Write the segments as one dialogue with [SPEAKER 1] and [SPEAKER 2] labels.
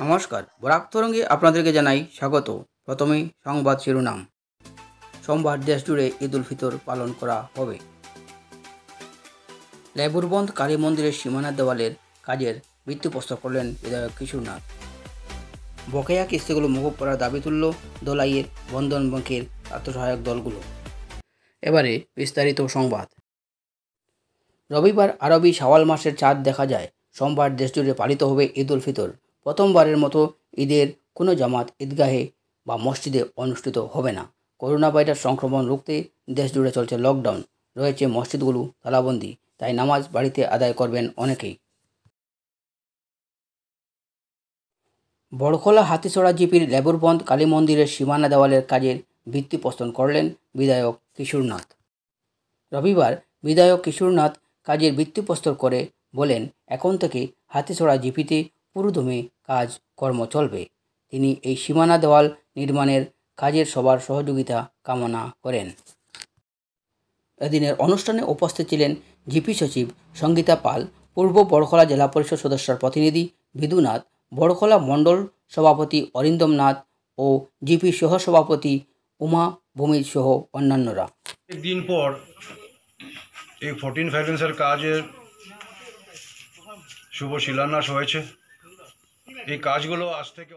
[SPEAKER 1] নমস্কার। বরাক তরঙ্গে আপনাদেরকে জানাই স্বাগত। প্রথমেই সংবাদ শিরোনাম। সোমবার দেশ জুড়ে ঈদ উল ফিতর পালন করা হবে। লেবুরবন্ধ কালী মন্দিরের সীমানা দেওয়ালের কাজের ভিত্তিপ্রস্তর করলেন বিধায়ক কিশোরনাথ। বকেয়া কিস্তিগুলো মুকুব করার দাবি তুলল দোলাইয়ের বন্ধন ব্যাংকের আত্মসহায়ক দলগুলো। এবারে বিস্তারিত সংবাদ। রবিবার আরবি শাওয়াল মাসের চাঁদ দেখা যায়। সোমবার দেশজুড়ে পালিত হবে ঈদ উল ফিতর। প্রথমবারের মতো ঈদের কোনো জামাত ঈদগাহে বা মসজিদে অনুষ্ঠিত হবে না। করোনা ভাইরাস সংক্রমণ রুখতে দেশজুড়ে চলছে লকডাউন। রয়েছে মসজিদগুলো তালাবন্দি, তাই নামাজ বাড়িতে আদায় করবেন অনেকেই। বড়খোলা হাতিছড়া জিপির লেবুরবন্ধ কালী মন্দিরের সীমানা দেওয়ালের কাজের ভিত্তিপ্রস্তর করলেন বিধায়ক কিশোরনাথ। রবিবার বিধায়ক কিশোরনাথ কাজের ভিত্তিপ্রস্তর করে বলেন, এখন থেকে হাতিছড়া জিপিতে পুরোদমে কাজ কর্ম চলবে। তিনি এই সীমানা দেওয়াল নির্মাণের কাজের সবার সহযোগিতা কামনা করেন। এদিনের অনুষ্ঠানে উপস্থিত ছিলেন জিপি সচিব সঙ্গীতা পাল, পূর্ব বড়খলা জেলা পরিষদ সদস্যর প্রতিনিধি বিদুনাথ, বড়খলা মণ্ডল সভাপতি অরিন্দম নাথ ও জিপি সহসভাপতি উমা ভূমিজ সহ অন্যান্যরা।
[SPEAKER 2] দিন পর এই ফোরটিন ফাইন্যান্সের কাজের শুভ শিলান্যাস হয়েছে। এই কাজগুলো আজ থেকে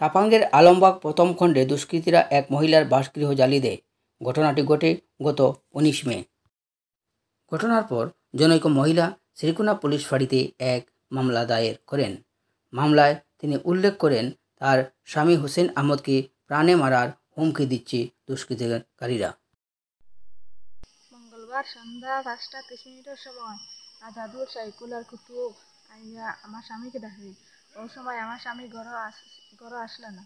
[SPEAKER 1] তাপাঙ্গের আলমবাগ প্রথম খণ্ডে দুষ্কৃতীরা এক মহিলার বাসগৃহ জ্বালিয়ে দেয়। ঘটনাটি ঘটে গত উনিশ মে। ঘটনার পর জনৈক মহিলা শ্রীকুনা পুলিশ ফাঁড়িতে এক মামলা দায়ের করেন। মামলায় তিনি উল্লেখ করেন তার স্বামী হোসেন আহমদকে প্রাণে মারার হুমকি দিচ্ছে দুষ্কৃতিকারীরা।
[SPEAKER 3] মঙ্গলবার সন্ধ্যা পাঁচটা তিরিশ মিনিটের সময় আজাদুল সাইকুল আর কুতুব আইয়া আমার স্বামীকে ডাকে ওই সময় আমার স্বামী ঘর আস ঘর আসলে না।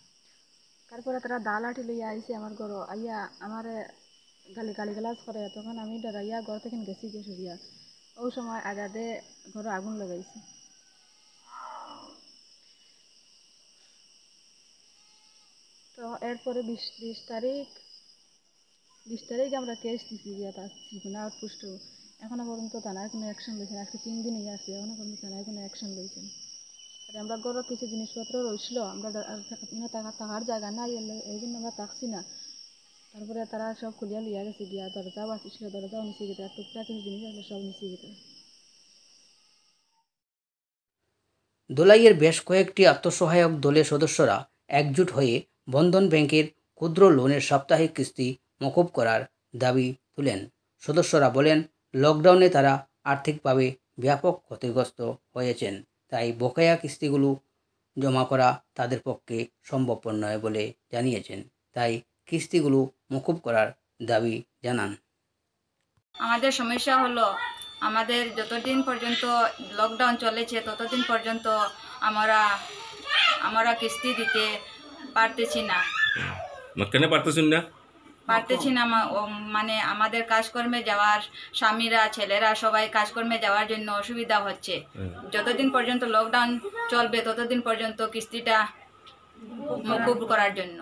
[SPEAKER 3] তারপরে তারা দা লাঠি লইয়া আইসে আমার ঘর আইয়া আমার গালি গালি গালাজ করে তখন আমি ডরাইয়া ঘর থেকে গেছি গে সরিয়া। ওই সময় আজাদে ঘরে আগুন লাগাইছে। তো এরপরে বিশ বিশ তারিখ বিশ তারিখ আমরা কেস দিছি গিয়া তার সিগুনা আউটপোস্ট এখনও পর্যন্ত থানায় কোনো অ্যাকশন লইছে আজকে তিন দিন হয়ে আছে, এখনও পর্যন্ত থানায় কোনো অ্যাকশন লইছে আর আমরা ঘরের কিছু জিনিসপত্র রইছিল আমরা টাকার জায়গা নাই, এই জন্য আমরা থাকছি না। তারপরে তারা সব খুলিয়া লিয়া গেছে গিয়া দরজাও আসছিল দরজাও নিচে গেতে আর টুকটাক কিছু জিনিস আসলে সব নিচে গেতে
[SPEAKER 1] দোলাইয়ের বেশ কয়েকটি আত্মসহায়ক দলের সদস্যরা একজোট হয়ে বন্ধন ব্যাংকের ক্ষুদ্র লোনের সাপ্তাহিক কিস্তি মকুব করার দাবি তুলেন। সদস্যরা বলেন লকডাউনে তারা আর্থিকভাবে ব্যাপক ক্ষতিগ্রস্ত হয়েছেন। তাই বকেয়া কিস্তিগুলো জমা করা তাদের পক্ষে সম্ভবপর নয় বলে জানিয়েছেন। তাই কিস্তিগুলো মকুব করার দাবি জানান।
[SPEAKER 4] আমাদের সমস্যা হলো আমাদের যতদিন পর্যন্ত লকডাউন চলেছে ততদিন পর্যন্ত আমরা আমরা কিস্তি দিতে পারতেছি না।
[SPEAKER 5] কেন পারতেছেন না?
[SPEAKER 4] পারতেছি না মানে আমাদের কাজকর্মে যাওয়ার স্বামীরা ছেলেরা সবাই কাজকর্মে যাওয়ার জন্য অসুবিধা হচ্ছে। যতদিন পর্যন্ত লকডাউন চলবে ততদিন পর্যন্ত কিস্তিটা মকুব করার জন্য।